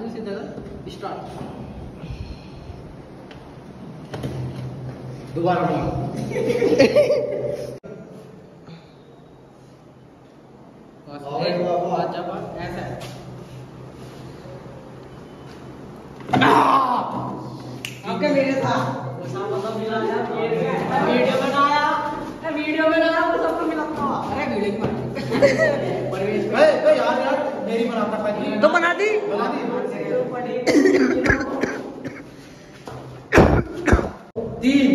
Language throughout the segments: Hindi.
दूसरी तरह स्टार्ट दोबारा बोला। बस और एक वाह, वाह। बात जब ऐसा है। आपके मेरे था वो मतलब मिला यार वीडियो बनाया। वीडियो बनाया वो सबको मिला। था अरे वीडियो तो बना दी। बना दी। तीन।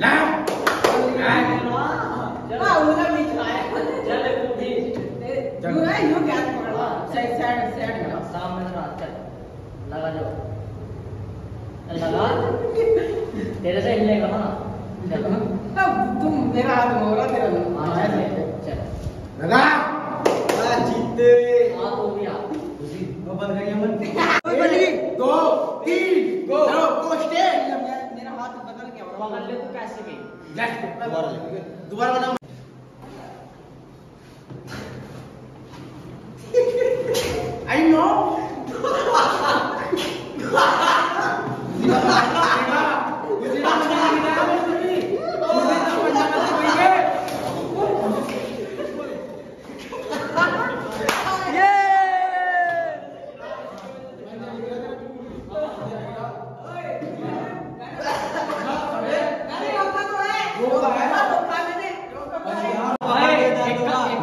लैप तेरे से हिलेगा ना तुम मेरा हाथ हो रहा तेरा हाँ लगा। जीते हाथ हो गया वो बन गई अमन एक दो तीन गो मेरा हाथ बदल गया पकड़ ले तू कैसे गई दोबारा दोबारा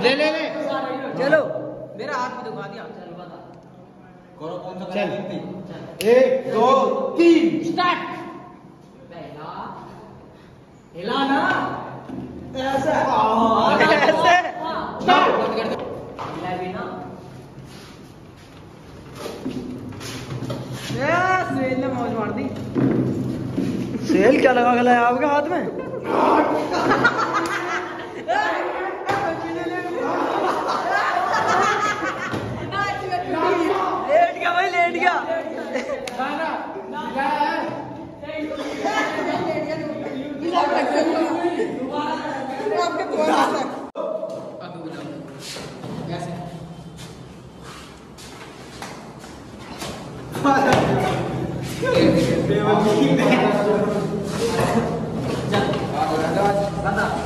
ले ले ले। चलो। मेरा हाथ में दुखा दिया। चल बता। करो कौन सा चल। एक दो तीन। स्टार्ट पहला। हिलाना। ऐसा। ऐसे। स्टार्ट हिला भी ना। सेल ने मौज मार दी। सेल क्या लगा गला है आपके हाथ में? लेट गया भाई लेट गया अभी बताओ ऐसे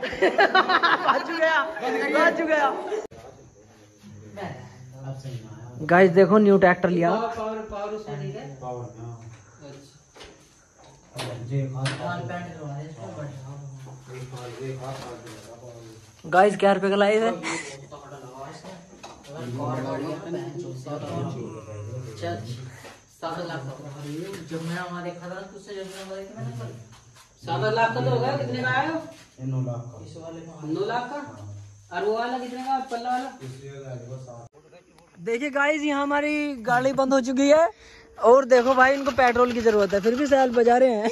बाजू गया बाजू गया। गाइस देखो न्यू ट्रैक्टर लिया। पावर पावर उसमें नहीं है? है। गाइस क्या रुपए का लाए लाख का। जब मेरा वहाँ देखा था तुझसे जब मेरा वहाँ सात लाख का तो होगा। कितने का आया हो इस वाले का। नौ लाख का? और वो वाला कितने का? पल्ला वाला? देखिए गाइस यहाँ हमारी गाड़ी बंद हो चुकी है। और देखो भाई इनको पेट्रोल की ज़रूरत है। फिर भी सैल बजा रहे हैं।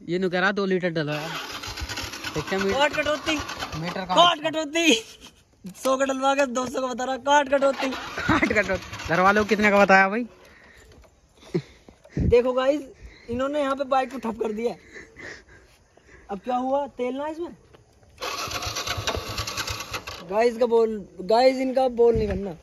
ये नु कह रहा दो लीटर डला देखते हैं काट कटौती। मीटर काट कटौती। सौ का डलवा के दो सौ का बता रहा काट कटौती। काट कटो घर वालों को कितने का बताया भाई? देखो गाइस इन्होंने यहाँ पे बाइक को ठप कर दिया अब क्या हुआ? तेल ना इसमें? गाइस का बोल गाइस इनका बोल नहीं बनना।